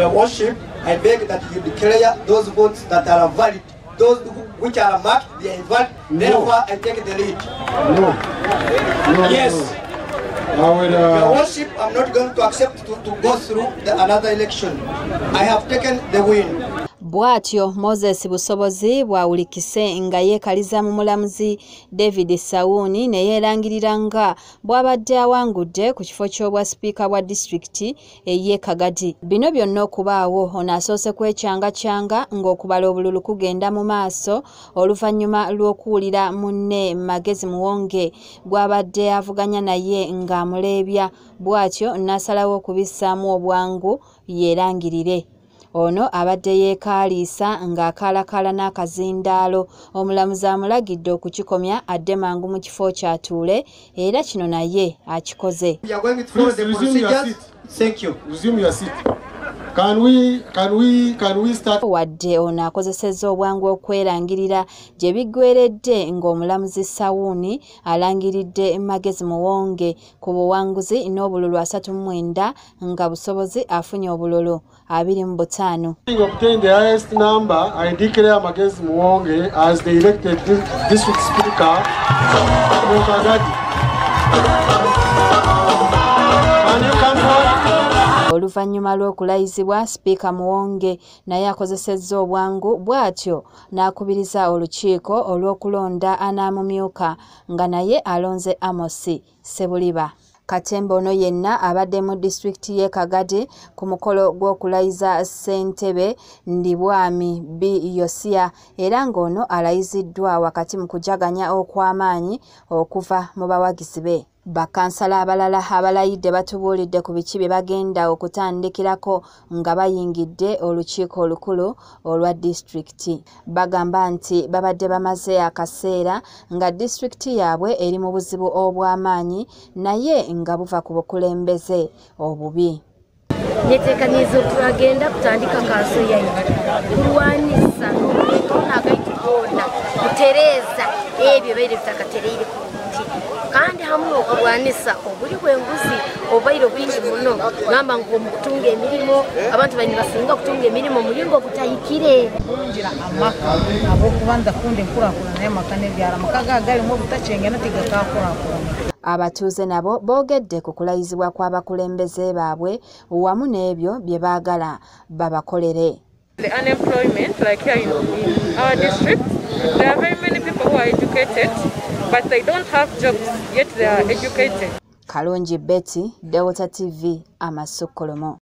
Your worship, I beg that you declare those votes that are valid. Those which are marked, they are valid. No. Therefore, I take the lead. No. No. Yes. No. I. Your Uh, worship, I'm not going to accept to, to go through the, another election. I have taken the win. Bw'atyo moses busobozi bwawulikise nga yeekaliza mu mulamuzi david sawuni ne yeerangirira nga bw'abadde awangudde ku kifo ky'obwa sipiika bwa disitulikiti ey'e kagadi. Bino byonna okubaawo ono asoose kwecangacyanga ng'okubala obululu kugenda mu maaso oluvannyuma lw'okuwulira munne magezi muwonge gw'abadde avuganya naye ng'amuleebya bw'atyo n'asalawo okubissaamu obwangu yeerangirire ono abadde yeekaaliisa ng'akaalakaala n'akazindaalo omulamuzi amulagidde okukikomya adde mangu mu kifo kyatuule era kino naye akikoze. Thank you. resume your seat. Wadde ono akozesezza obwangu okwerangirira gye biggweredde ng'omulamuzi sawuuni alangiridde magezi muwonge ku buwanguzi n'obululu 39 nga busobozi afunye obululu 25 Having obtained the highest number, I declare Magezi Muwonge as the elected dis- district speaker for Kagadi. Can you come forward? Oluvannyuma lw'okulayizibwa sipiika muwonge naye akozesezza obwangu bw'atyo n'akubiriza olukiiko olw'okulonda anaamumyuka nga naye alonze amosi sebuliba katemba ono yenna abadde mu disitulikiti y'e kagadi ku mukolo gw'okulayiza ssentebe ndibwami b. Yosiya era ng'ono alayiziddwa wakati mu kujaganya okw'amaanyi okuva mu bawagizi be bakansala abalala abalayidde batubuulidde ku biki bye bagenda okutandikirako nga bayingidde olukiiko olukulu olwa disitulikiti. Bagamba nti babadde bamaze akaseera nga disitulikiti yaabwe eri mu buzibu obw'amaanyi naye nga buva ku bukulembeze obubi. Netekaniza okutwagenda kutandika kanso yaitu kulwanisa ebyo baire bitakatereire kurungi kandi hamwe okulwanisa obuli bw'enguzi obaire bwingi muno. Gamba ngu mu kutunga emirimu abantu baine basinga kutunga emirimu mulingo obutahikire kulungira amaka habwokuba ndakunda enkurakurana y'amaka n'ebyara amaka gaga galimu obutakyengera tigakakurakurana abatuuze nabo boogedde ku kulayizibwa kw'abakulembeze baabwe wamu n'ebyo bye baagala babakolere The unemployment, like here in, in our district, there are very many people who are educated, but they don't have jobs, yet they are educated. kalungi betty delta tv amasukkulumu